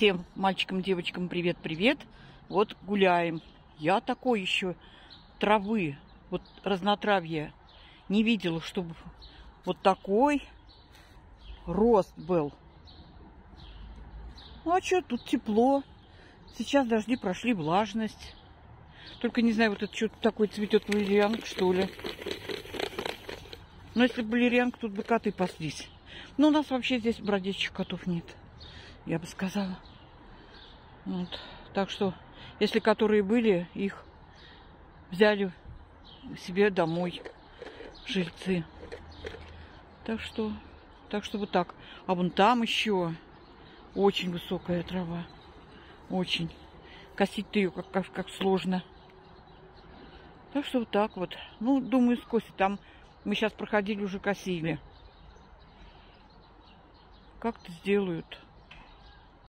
Всем мальчикам, девочкам привет-привет. Вот гуляем. Я такой еще травы, вот разнотравья не видела, чтобы вот такой рост был. Ну а что, тут тепло. Сейчас дожди прошли, влажность. Только не знаю, вот это что-то такое цветет валерьянка, что ли. Но если бы валерьянка, тут бы коты паслись. Но у нас вообще здесь бродячих котов нет, я бы сказала. Вот. Так что, если которые были, их взяли себе домой жильцы. Так что, так что вот так. А вон там еще очень высокая трава. Очень. Косить-то ее как, как, как сложно. Так что вот так вот. Ну, думаю, скосить. Там мы сейчас проходили, уже косили. Как-то сделают.